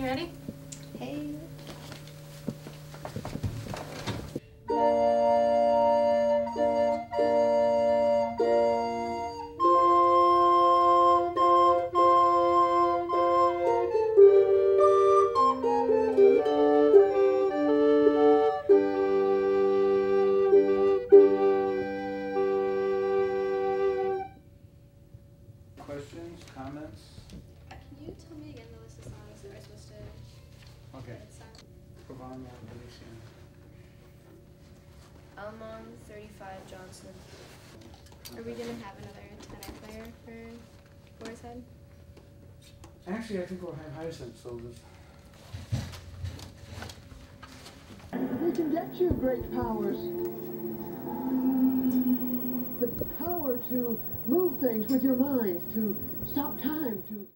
you ready? Hey. Questions, comments? Can you tell me again the list of songs Okay, sing? Provon, Delicia. Elmon, 35 Johnson. Are we gonna have another tenor player for Boar's Head? Actually, I think we'll have Hyacinth, so this, We can get you great powers. The power to move things with your mind, to stop time, to